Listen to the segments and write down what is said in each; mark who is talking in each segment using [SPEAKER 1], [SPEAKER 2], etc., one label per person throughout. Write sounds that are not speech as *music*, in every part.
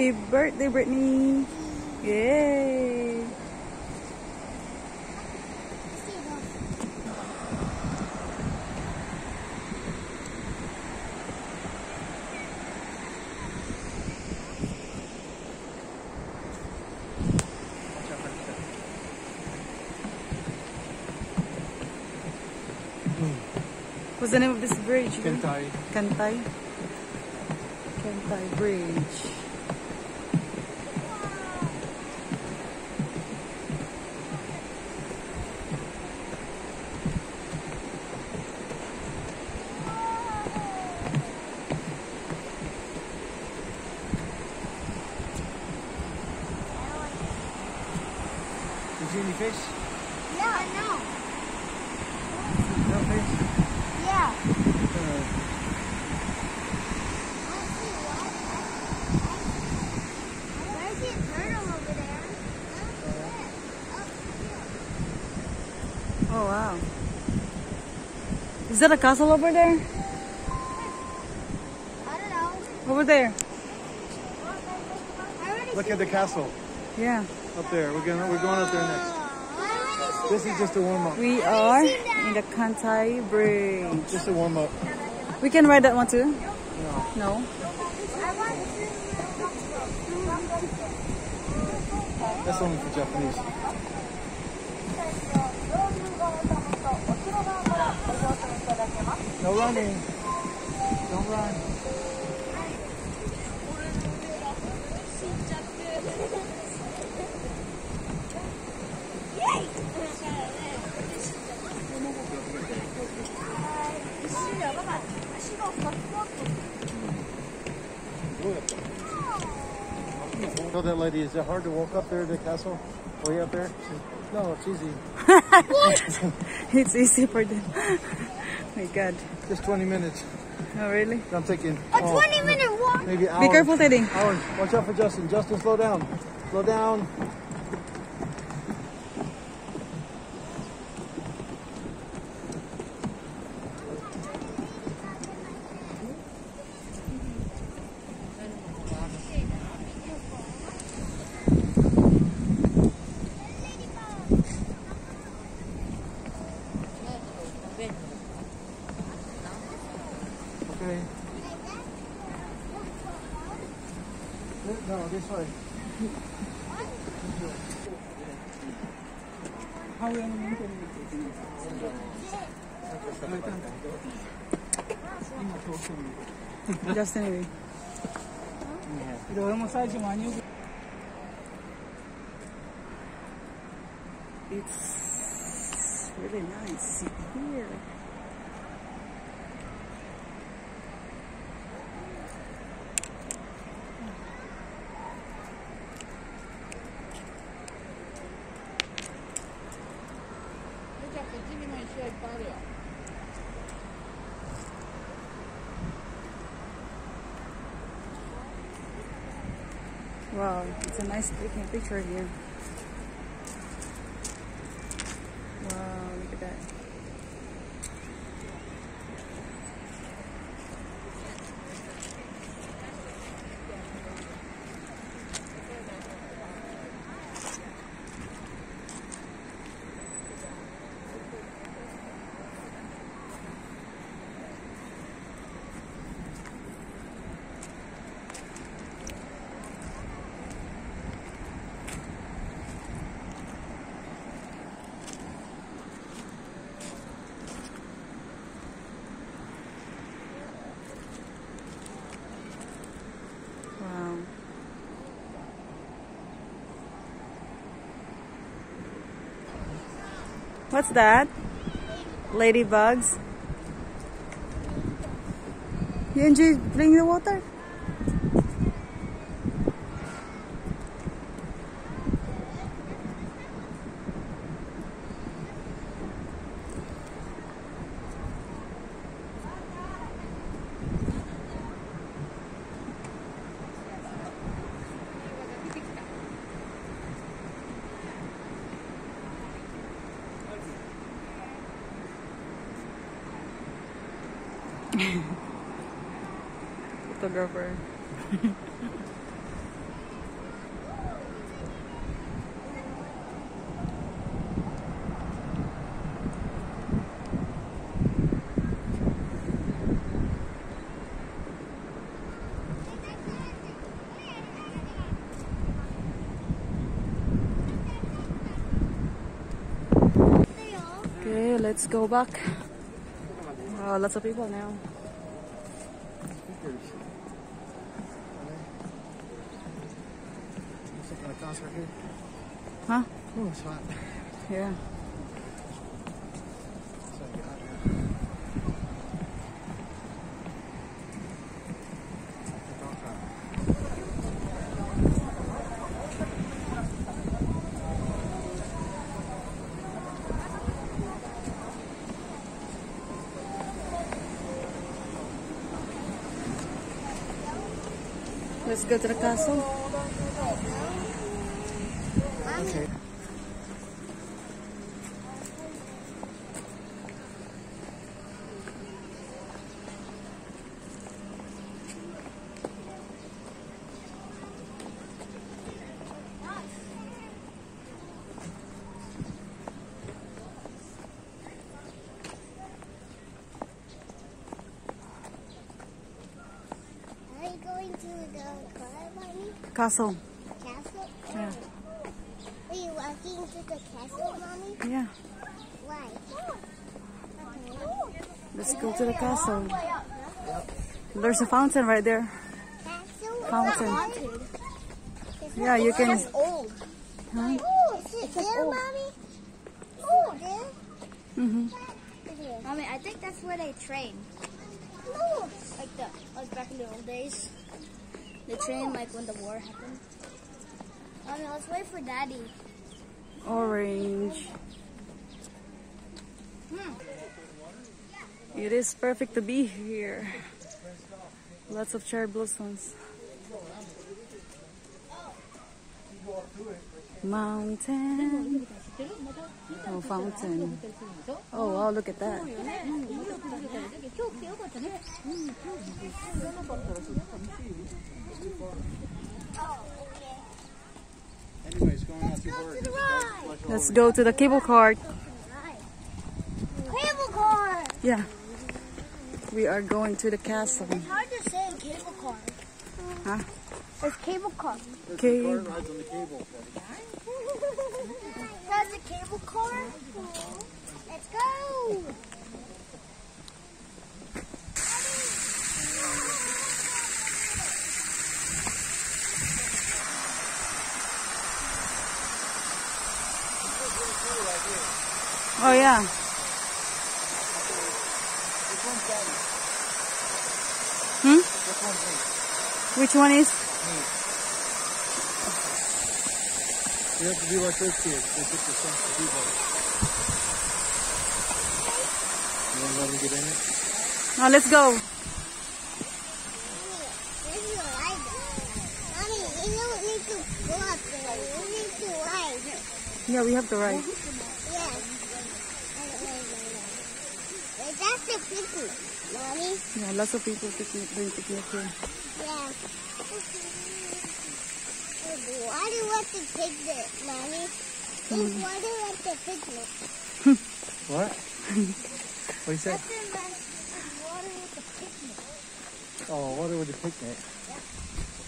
[SPEAKER 1] Happy birthday, Brittany! Yay! What's the name of this bridge?
[SPEAKER 2] Kentai.
[SPEAKER 1] Kantay. Kantay Bridge.
[SPEAKER 2] See any fish?
[SPEAKER 3] Yeah, no.
[SPEAKER 2] No fish?
[SPEAKER 3] Yeah.
[SPEAKER 2] Uh,
[SPEAKER 3] I see a turtle over there.
[SPEAKER 1] Oh wow. Is that a castle over there?
[SPEAKER 3] I don't know.
[SPEAKER 1] Over there.
[SPEAKER 2] Look at the castle
[SPEAKER 1] Yeah.
[SPEAKER 2] Up there. We're gonna we're going up there next. This is just a warm up.
[SPEAKER 1] We are in the Kantay Bridge.
[SPEAKER 2] Just a warm up.
[SPEAKER 1] We can ride that one too?
[SPEAKER 2] No.
[SPEAKER 1] No.
[SPEAKER 2] That's only for Japanese. No running. Don't run. Tell that lady, is it hard to walk up there to the castle? Way up there? No, it's easy. what? *laughs*
[SPEAKER 1] It's easy for them. *laughs* My God.
[SPEAKER 2] Just 20 minutes.
[SPEAKER 1] Oh really?
[SPEAKER 2] I'm thinking.
[SPEAKER 3] A
[SPEAKER 2] oh,
[SPEAKER 3] 20 minute walk.
[SPEAKER 2] Maybe hours.
[SPEAKER 1] Be careful, Teddy.
[SPEAKER 2] Hours. Watch out for Justin. Justin, slow down. Slow down. Okay. No, this way. How many minutes?
[SPEAKER 1] Just anyway. It's really nice here. Wow, it's a nice a picture here. Wow, look at that. Wow. What's that? Ladybugs. You enjoy in the water? photographer. okay, let's go back. Uh, lots of people now.
[SPEAKER 2] Speakers. Something like concert here.
[SPEAKER 1] Huh?
[SPEAKER 2] Oh, it's hot.
[SPEAKER 1] Yeah.
[SPEAKER 2] It's like hot now. It's all hot.
[SPEAKER 1] Let's go to the castle.
[SPEAKER 2] Okay.
[SPEAKER 3] Are you going to the car, mommy?
[SPEAKER 1] Castle.
[SPEAKER 3] Castle?
[SPEAKER 1] Yeah.
[SPEAKER 3] Are you walking to the castle, mommy?
[SPEAKER 1] Yeah.
[SPEAKER 3] Why?
[SPEAKER 1] Let's go to the castle. There's a fountain right there.
[SPEAKER 3] Castle?
[SPEAKER 1] Fountain. Yeah, you can.
[SPEAKER 3] It's old.
[SPEAKER 1] Huh?
[SPEAKER 3] Is it there, mommy? There? Mommy, I think that's where they train. No. Like the, like back in the old days. They train like when the war happened. Mommy, let's wait for daddy.
[SPEAKER 1] Orange.
[SPEAKER 3] Hmm.
[SPEAKER 1] It is perfect to be here. Lots of cherry blossoms. Mountain. Oh, fountain. Oh, wow, look at that.
[SPEAKER 2] Anyways, going out to work.
[SPEAKER 1] Let's go to the cable cart.
[SPEAKER 3] Cable car.
[SPEAKER 1] Yeah. We are going to the castle.
[SPEAKER 3] It's hard to say cable car.
[SPEAKER 1] Huh?
[SPEAKER 3] It's cable car.
[SPEAKER 1] Okay.
[SPEAKER 2] Car rides on the cable.
[SPEAKER 3] That's a cable car. Let's go.
[SPEAKER 1] Oh, yeah. Hmm?
[SPEAKER 2] Which
[SPEAKER 1] one is?
[SPEAKER 2] You have to be like those kids. They get the sense to do that. You want to let me get in it?
[SPEAKER 1] Now let's go.
[SPEAKER 3] Mommy, you like Mommy, you don't need to go up there. You need to ride.
[SPEAKER 1] Yeah, we have to ride.
[SPEAKER 3] Yes. Wait, that's the picnic, Mommy.
[SPEAKER 1] Yeah, lots of people picnic, doing picnic here.
[SPEAKER 3] Yeah. Why do you want to picnic, Mommy? Why do you want to picnic? *laughs*
[SPEAKER 2] What? what do you say?
[SPEAKER 3] That's the water with the picnic.
[SPEAKER 2] Oh, water with a picnic.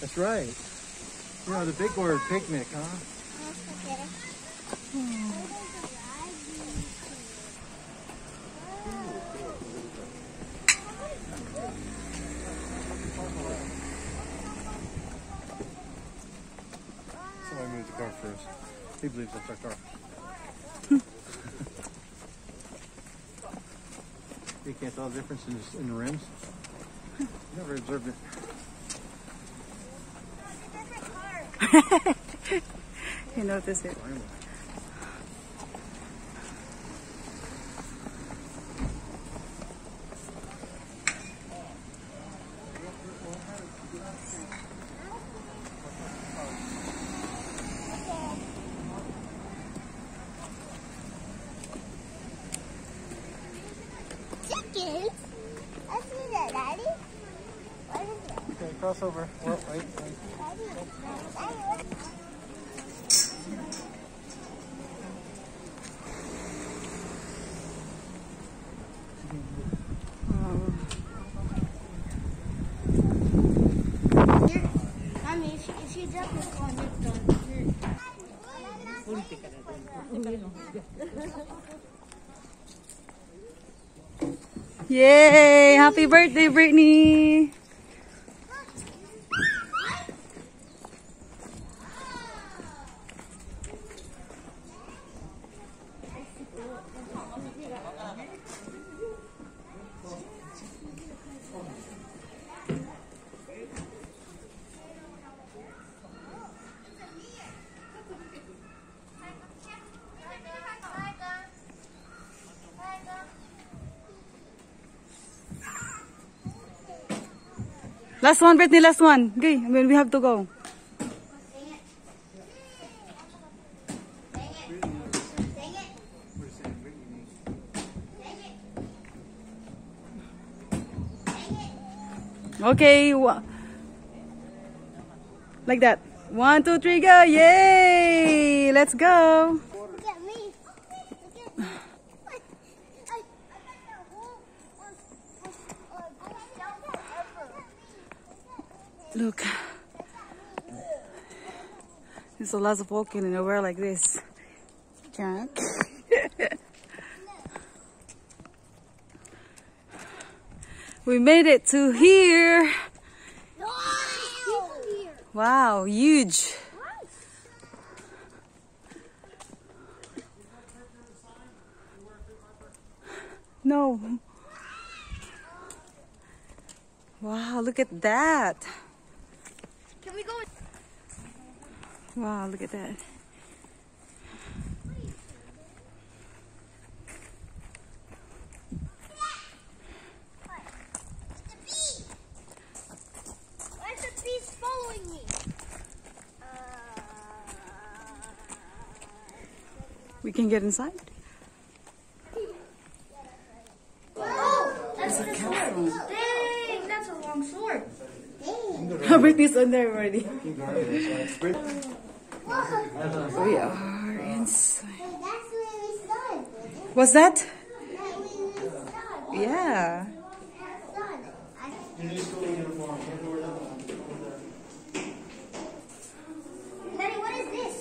[SPEAKER 2] That's right. You know, the big word picnic, huh?
[SPEAKER 3] Okay.
[SPEAKER 2] Somebody moved the car first. He believes that's our car. *laughs* you can't tell the difference in the, in the rims? *laughs* Never observed it. *laughs*
[SPEAKER 1] You know what it.
[SPEAKER 3] Chickens? I see that, Daddy. What is that?
[SPEAKER 2] Okay, crossover. Well, wait, wait.
[SPEAKER 3] Daddy, Daddy, what?
[SPEAKER 1] Um,
[SPEAKER 3] Mommy, if you, if you drop your phone, you're done.
[SPEAKER 1] Yay! Happy birthday, Brittany! Last one, Brittany, last one. Okay, I mean, we have to go. Okay, like that. One, two, three, go! Yay! Let's go!
[SPEAKER 3] Look at me. Look at me. I, I, I got the whole, uh, uh, uh, most down ever.
[SPEAKER 1] Look. There's a lot of walking in a world like this. Jack. *laughs* we made it to here. Wow, huge. No. Wow, look at that.
[SPEAKER 3] Can we go?
[SPEAKER 1] Wow, look at that.
[SPEAKER 3] Why is the bees following me? Uh,
[SPEAKER 1] We can get inside.
[SPEAKER 3] oh, that's the sword. Dang, that's a long sword.
[SPEAKER 1] Brittany's on there already. We are inside.
[SPEAKER 3] Hey, that's where we started.
[SPEAKER 1] What's that?
[SPEAKER 3] That's where we started.
[SPEAKER 1] Yeah.
[SPEAKER 3] Daddy, what is this?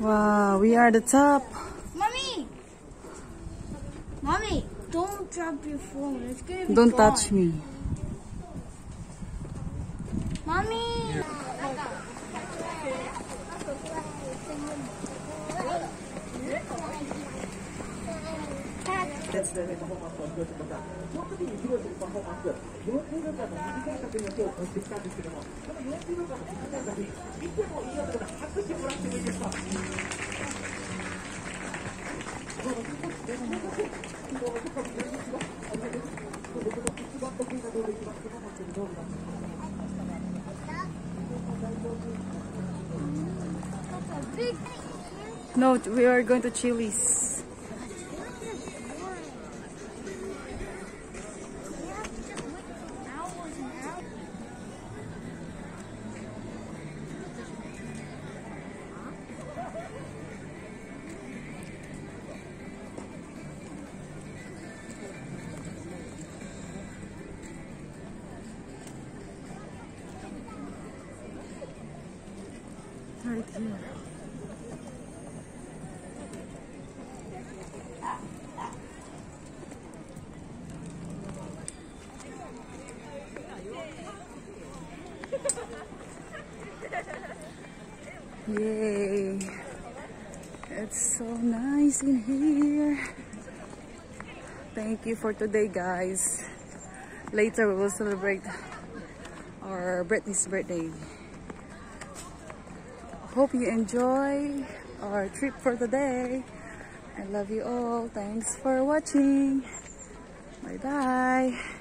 [SPEAKER 1] Wow, we are the top.
[SPEAKER 3] Mommy! Mommy, don't drop your phone. It's gonna be
[SPEAKER 1] Don't
[SPEAKER 3] gone.
[SPEAKER 1] touch me.
[SPEAKER 3] Mommy!
[SPEAKER 1] No, we are going to Chili's. Yay! It's so nice in here. Thank you for today, guys. Later, we will celebrate our Brittany's birthday. Hope you enjoy our trip for today. I love you all. Thanks for watching. Bye bye.